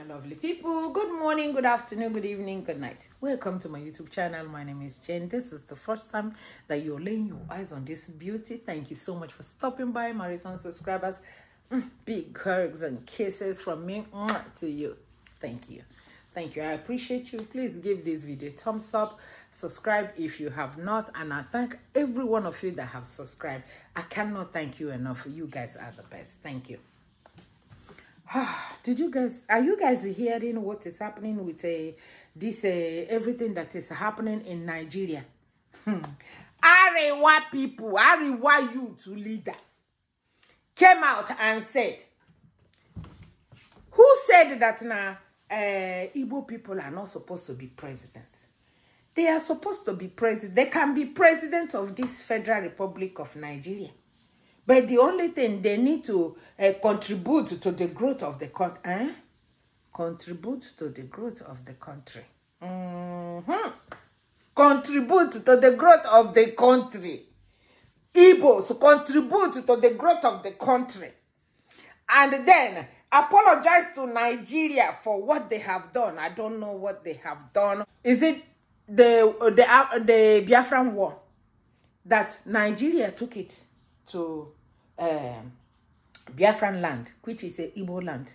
my lovely people. Good morning, good afternoon, good evening, good night. Welcome to my YouTube channel. My name is Jen. This is the first time that you're laying your eyes on this beauty. Thank you so much for stopping by, Marathon subscribers. Mm, big hugs and kisses from me to you. Thank you. Thank you. I appreciate you. Please give this video a thumbs up. Subscribe if you have not. And I thank every one of you that have subscribed. I cannot thank you enough. You guys are the best. Thank you. Did you guys, are you guys hearing what is happening with uh, this, uh, everything that is happening in Nigeria? Hmm. Arewa people, Arewa youth leader came out and said, who said that now uh, Igbo people are not supposed to be presidents? They are supposed to be president. They can be president of this Federal Republic of Nigeria. But the only thing they need to uh, contribute to the growth of the country, eh? contribute to the growth of the country. Mm-hmm. Contribute to the growth of the country. Igbos contribute to the growth of the country. And then apologize to Nigeria for what they have done. I don't know what they have done. Is it the the uh, the Biafran war that Nigeria took it to um, Biafran land, which is a Igbo land,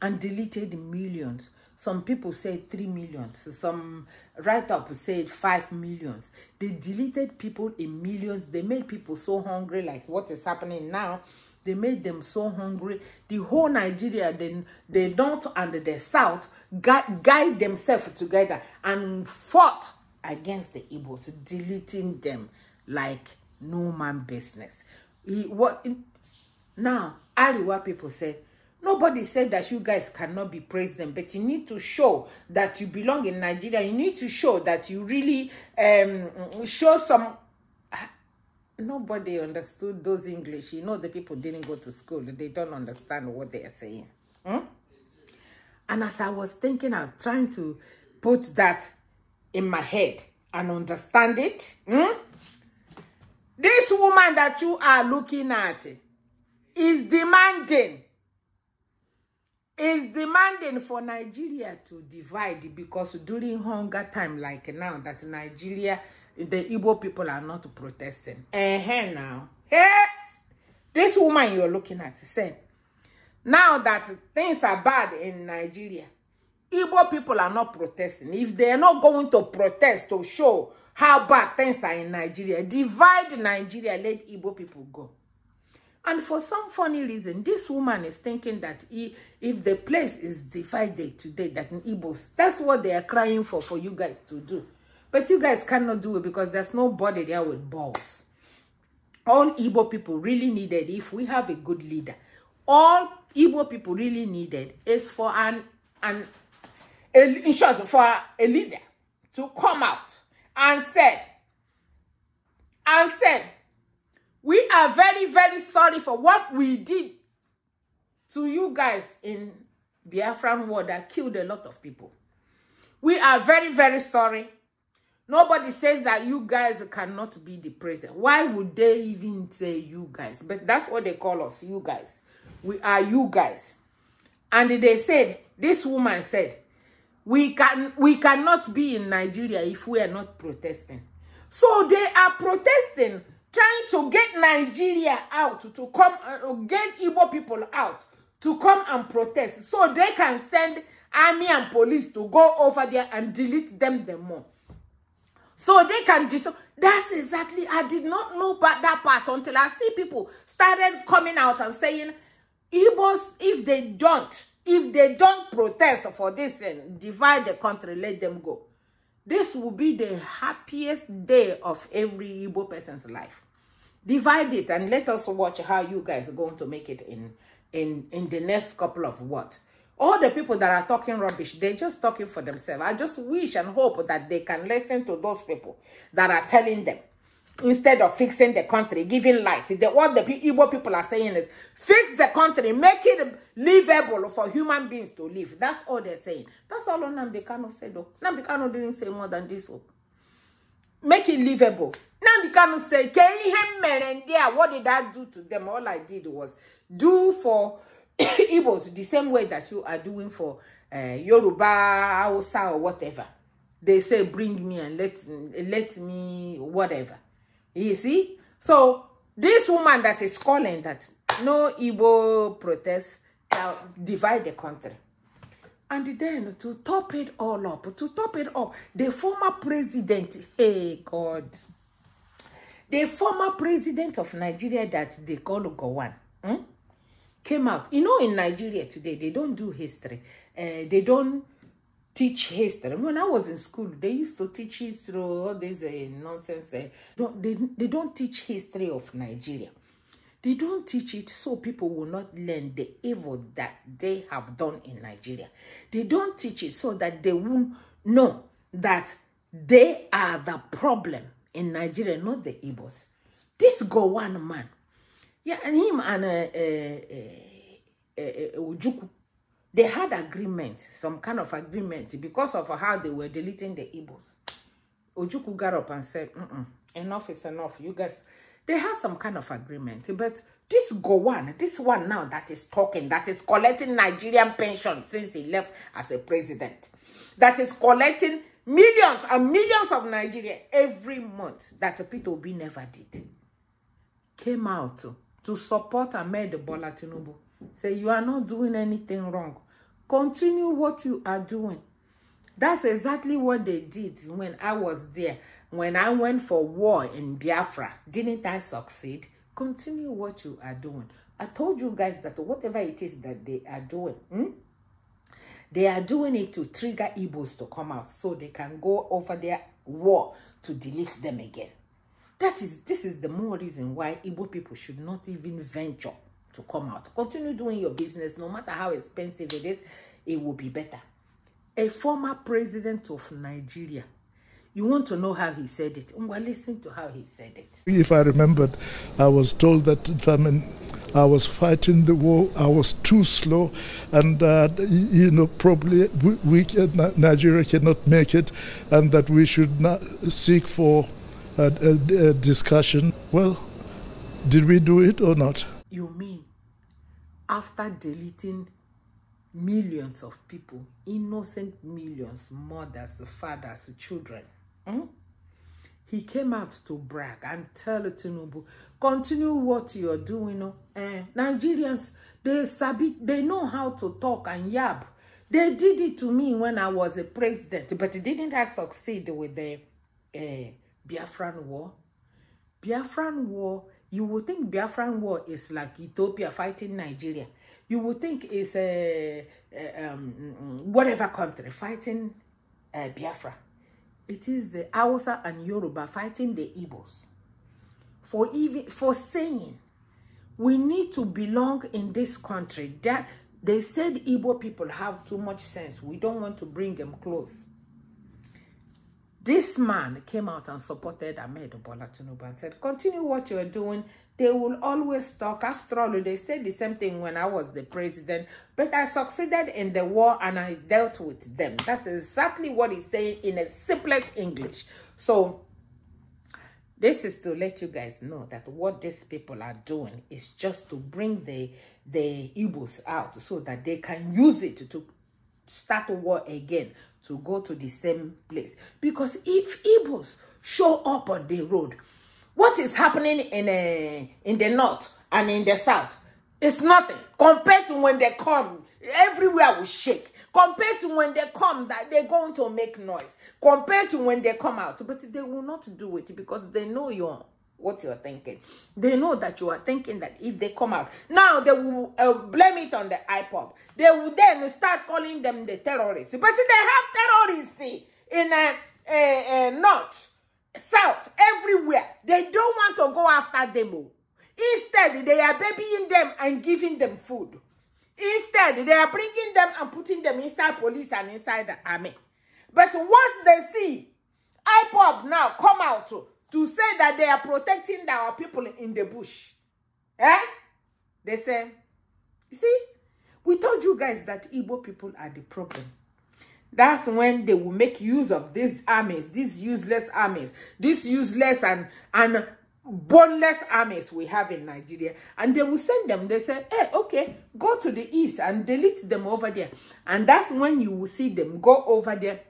and deleted millions. Some people said three millions. Some write-up said five millions. They deleted people in millions. They made people so hungry, like what is happening now. They made them so hungry. The whole Nigeria, the, the north and the south, guide themselves together and fought against the Igbos, deleting them like no man business. He, what now? Arewa people said nobody said that you guys cannot be president, but you need to show that you belong in Nigeria. You need to show that you really um show some. Nobody understood those English. You know the people didn't go to school. They don't understand what they are saying. Hmm? And as I was thinking, I'm trying to put that in my head and understand it. Hmm? This woman that you are looking at is demanding is demanding for Nigeria to divide because during hunger time like now that Nigeria the Igbo people are not protesting. Eh uh now. Hey, this woman you're looking at said now that things are bad in Nigeria, Igbo people are not protesting. If they are not going to protest to show how bad things are in Nigeria, divide Nigeria, let Igbo people go. And for some funny reason, this woman is thinking that he, if the place is divided today, that in Igbos, that's what they are crying for, for you guys to do. But you guys cannot do it because there's nobody there with balls. All Igbo people really needed, if we have a good leader, all Igbo people really needed is for an, an a, in short, for a leader to come out and said, and said, we are very, very sorry for what we did to you guys in Biafran war that killed a lot of people. We are very, very sorry. Nobody says that you guys cannot be the president. Why would they even say you guys? But that's what they call us, you guys. We are you guys. And they said, this woman said, we can we cannot be in Nigeria if we are not protesting. So they are protesting trying to get Nigeria out to come uh, get Igbo people out to come and protest so they can send army and police to go over there and delete them the more. So they can dis that's exactly I did not know about that part until I see people started coming out and saying Igbos if they don't if they don't protest for this and divide the country let them go. This will be the happiest day of every Igbo person's life. Divide it and let us watch how you guys are going to make it in in in the next couple of what? All the people that are talking rubbish they're just talking for themselves. I just wish and hope that they can listen to those people that are telling them instead of fixing the country giving light the, what the Igbo people are saying is fix the country make it livable for human beings to live that's all they're saying that's all Nnamdi Kanu said though didn't say more than this oh. make it livable Nnamdi Kanu say, what did I do to them? All I did was do for Igbos the same way that you are doing for uh, Yoruba, Hausa, or whatever. They say, bring me and let, let me, whatever. You see? So, this woman that is calling that no Igbo protest uh, divide the country. And then to top it all up, to top it up, the former president, hey God, the former president of Nigeria that they call Gowon, hmm, came out. You know, in Nigeria today, they don't do history. Uh, they don't teach history. When I was in school, they used to teach history, all this uh, nonsense. Uh, don't, they, they don't teach history of Nigeria. They don't teach it so people will not learn the evil that they have done in Nigeria. They don't teach it so that they won't know that they are the problem in Nigeria, not the Igbos. This Gowon man, yeah, and him and uh, uh, uh, uh, Ojukwu, they had agreement, some kind of agreement, because of how they were deleting the Igbos. Ojuku got up and said, mm -mm, enough is enough. You guys, they had some kind of agreement. But this Gowon, this one now that is talking, that is collecting Nigerian pension since he left as a president, that is collecting millions and millions of Nigeria every month that Peter Obi never did, came out to support Ahmed Bola Tinubu. Say, you are not doing anything wrong. Continue what you are doing. That's exactly what they did when I was there. When I went for war in Biafra, didn't I succeed? Continue what you are doing. I told you guys that whatever it is that they are doing, hmm? they are doing it to trigger Igbos to come out so they can go over their war to delete them again. That is, this is the more reason why Igbo people should not even venture to come out. Continue doing your business, no matter how expensive it is, it will be better. A former president of Nigeria, you want to know how he said it? Well, listen to how he said it. If I remembered, I was told that I, was fighting the war, I was too slow, and uh, you know probably we, we Nigeria cannot make it, and that we should not seek for a, a, a discussion. Well, did we do it or not? After deleting millions of people, innocent millions, mothers, fathers, children. Hmm? He came out to brag and tell Tinubu, continue what you're doing. Oh. Eh, Nigerians, they sabi, they know how to talk and yab. They did it to me when I was a president, but didn't I succeed with the uh, Biafran war? Biafran war you would think Biafran war is like Ethiopia fighting Nigeria. You would think it's a, a um, whatever country fighting uh, Biafra. It is the Hausa and Yoruba fighting the Igbos. For even for saying we need to belong in this country. That they said Igbo people have too much sense. We don't want to bring them close. This man came out and supported Ahmed Bola Tinubu and said, continue what you're doing. They will always talk. After all, they said the same thing when I was the president, but I succeeded in the war and I dealt with them. That's exactly what he's saying in a simplest English. So this is to let you guys know that what these people are doing is just to bring the the Igbos out so that they can use it to start war again to go to the same place. Because if Igbos show up on the road, what is happening in uh, in the north and in the south is nothing compared to when they come. Everywhere will shake. Compared to when they come, that they're going to make noise. Compared to when they come out, but they will not do it because they know you're what you're thinking. They know that you are thinking that if they come out, now they will uh, blame it on the IPOB. They will then start calling them the terrorists. But they have terrorists in a, a, a north, south, everywhere. They don't want to go after them. Oh. Instead, they are babying them and giving them food. Instead, they are bringing them and putting them inside police and inside the army. But once they see IPOB now come out to say that they are protecting our people in the bush. Eh? They say, see, we told you guys that Igbo people are the problem. That's when they will make use of these armies, these useless armies, these useless and, and boneless armies we have in Nigeria, and they will send them. They say, hey, okay, go to the east and delete them over there. And that's when you will see them go over there,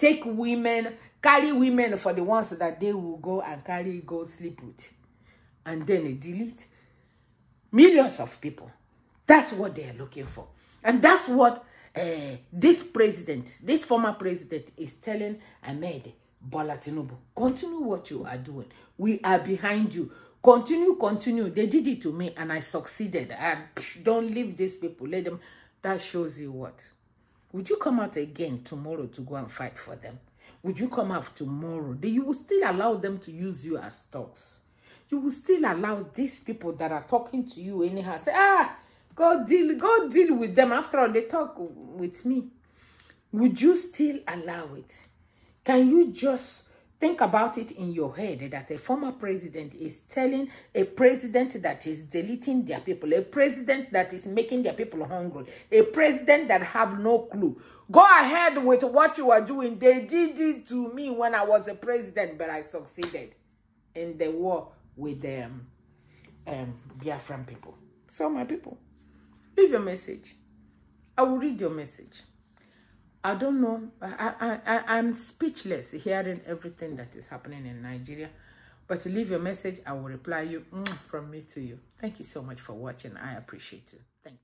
take women, carry women for the ones that they will go and carry, go sleep with. And then they delete millions of people. That's what they are looking for. And that's what uh, this president, this former president, is telling Ahmed Bola. Continue what you are doing. We are behind you. Continue, continue. They did it to me and I succeeded. Don't leave these people. Let them. That shows you what. Would you come out again tomorrow to go and fight for them? Would you come out tomorrow? You will still allow them to use you as stocks. You will still allow these people that are talking to you anyhow say, ah, go deal, go deal with them. After all, they talk with me. Would you still allow it? Can you just think about it in your head that a former president is telling a president that is deleting their people, a president that is making their people hungry, a president that have no clue. Go ahead with what you are doing. They did it to me when I was a president, but I succeeded in the war with them um, Biafran people. So my people, leave your message. I will read your message. I don't know. I, I, I, I'm speechless hearing everything that is happening in Nigeria. But leave your message. I will reply you mm, from me to you. Thank you so much for watching. I appreciate you. Thank you.